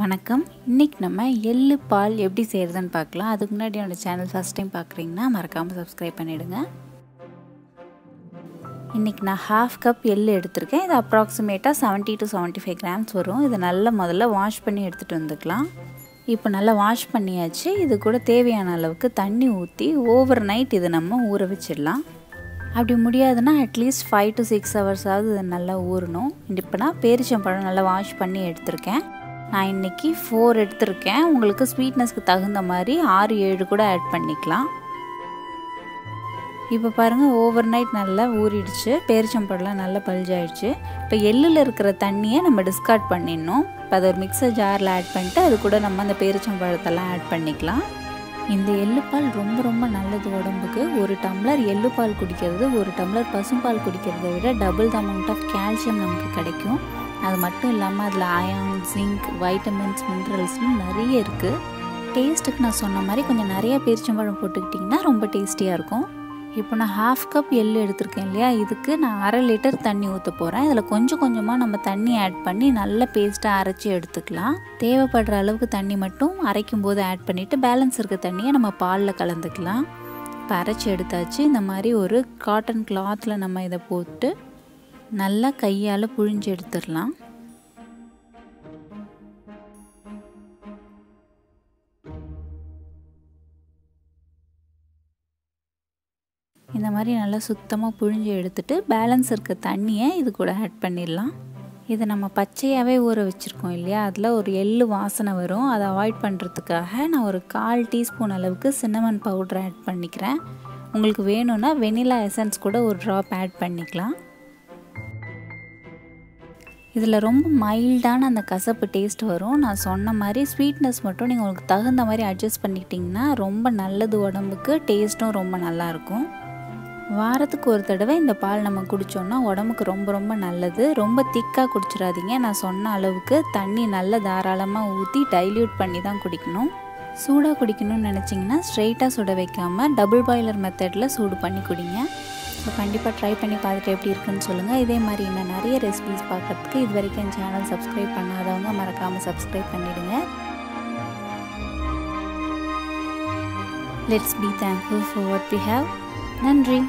வணக்கம். இன்றைக்கி நம்ம எள்ளு பால் எப்படி செய்கிறதுன்னு பார்க்கலாம். அதுக்கு முன்னாடி என்னோடய சேனல் ஃபஸ்ட் டைம் பார்க்குறீங்கன்னா மறக்காமல் சப்ஸ்கிரைப் பண்ணிவிடுங்க இன்றைக்கி நான் ஹாஃப் கப் எள்ளு எடுத்திருக்கேன். இது அப்ராக்சிமேட்டாக seventy to seventy five grams வரும். இதை நல்லா முதல்ல வாஷ் பண்ணி எடுத்துகிட்டு வந்துக்கலாம். இப்போ நல்லா வாஷ் பண்ணியாச்சு. இது கூட தேவையான அளவுக்கு தண்ணி ஊற்றி ஓவர் நைட் இதை நம்ம ஊற வச்சிடலாம். அப்படி முடியாதுன்னா at least five to six ஹவர்ஸாவது இது நல்லா ஊறணும். இப்போ நான் பேரிச்சம்பழம் நல்லா வாஷ் பண்ணி எடுத்திருக்கேன். நான் இன்றைக்கி ஃபோர் எடுத்திருக்கேன். உங்களுக்கு ஸ்வீட்னஸ்க்கு தகுந்த மாதிரி ஆறு ஏழு கூட ஆட் பண்ணிக்கலாம். இப்போ பாருங்கள் ஓவர் நைட் நல்லா ஊறிடுச்சு. பேரிச்சம்பழம்லாம் நல்லா பல்ஜாயிடுச்சு. இப்போ எள்ளில் இருக்கிற தண்ணியை நம்ம டிஸ்கார்ட் பண்ணிடணும். இப்போ அதை ஒரு மிக்சர் ஜாரில் ஆட் பண்ணிட்டு அது கூட நம்ம அந்த பேரிச்சம்பழத்தெல்லாம் ஆட் பண்ணிக்கலாம். இந்த எள்ளுப்பால் ரொம்ப ரொம்ப நல்லது உடம்புக்கு. ஒரு டம்ளர் எள்ளுப்பால் குடிக்கிறது ஒரு டம்ளர் பசும்பால் குடிக்கிறத விட double the amount of calcium நமக்கு கிடைக்கும். அது மட்டும் இல்லாமல் அதில் அயன் ஜிங்க் வைட்டமின்ஸ் மினரல்ஸ்னு நிறைய இருக்குது டேஸ்ட்டுக்கு நான் சொன்ன மாதிரி கொஞ்சம் நிறைய பேரிச்சம்பழம் போட்டுக்கிட்டிங்கன்னா ரொம்ப டேஸ்டியாக இருக்கும். இப்போ நான் ஹாஃப் கப் எள் எடுத்திருக்கேன் இல்லையா? இதுக்கு நான் அரை லிட்டர் தண்ணி ஊற்ற போகிறேன் இதில் கொஞ்சம் கொஞ்சமாக நம்ம தண்ணி ஆட் பண்ணி நல்ல பேஸ்ட்டாக அரைச்சி எடுத்துக்கலாம். தேவைப்படுற அளவுக்கு தண்ணி மட்டும் அரைக்கும் போது ஆட் பண்ணிவிட்டு பேலன்ஸ் இருக்க தண்ணியை நம்ம பாலில் கலந்துக்கலாம். இப்போ அரைச்சி எடுத்தாச்சு. இந்த மாதிரி ஒரு காட்டன் கிளாத்தில் நம்ம இதை போட்டு நல்லா கையால் புழிஞ்சு எடுத்துடலாம். இந்த மாதிரி நல்லா சுத்தமாக புழிஞ்சு எடுத்துட்டு பேலன்ஸ் இருக்க தண்ணியை இது கூட ஆட் பண்ணிடலாம். இதை நம்ம பச்சையாகவே ஊற வச்சுருக்கோம் இல்லையா? அதில் ஒரு எள்ளு வாசனை வரும். அதை அவாய்ட் பண்ணுறதுக்காக நான் ஒரு கால் டீஸ்பூன் அளவுக்கு சின்னமன் பவுடர் ஆட் பண்ணிக்கிறேன். உங்களுக்கு வேணும்னா வெனிலா எசன்ஸ் கூட ஒரு ட்ராப் ஆட் பண்ணிக்கலாம். இதில் ரொம்ப மைல்டான அந்த கசப்பு டேஸ்ட் வரும். நான் சொன்ன மாதிரி ஸ்வீட்னஸ் மட்டும் நீங்கள் உங்களுக்கு தகுந்த மாதிரி அட்ஜஸ்ட் பண்ணிக்கிட்டிங்கன்னா ரொம்ப நல்லது உடம்புக்கு டேஸ்ட்டும் ரொம்ப நல்லாயிருக்கும் வாரத்துக்கு ஒரு தடவை இந்த பால் நம்ம குடித்தோன்னா உடம்புக்கு ரொம்ப ரொம்ப நல்லது. ரொம்ப திக்காக குடிச்சிடாதீங்க. நான் சொன்ன அளவுக்கு தண்ணி நல்லா தாராளமாக ஊற்றி டைல்யூட் பண்ணி தான் குடிக்கணும். சூடாக குடிக்கணும்னு நினச்சிங்கன்னா ஸ்ட்ரெயிட்டாக சுட வைக்காமல் டபுள் பாய்லர் மெத்தடில் சூடு பண்ணி குடிங்க. ஸோ கண்டிப்பாக ட்ரை பண்ணி பார்த்துட்டு எப்படி இருக்குன்னு சொல்லுங்கள். இதே மாதிரி இன்னும் நிறைய ரெசிபிஸ் பார்க்குறதுக்கு இது வரைக்கும் என் சேனல் சப்ஸ்கிரைப் பண்ணாதவங்க மறக்காமல் சப்ஸ்கிரைப் பண்ணிவிடுங்க let's be thankful for what we have நன்றி.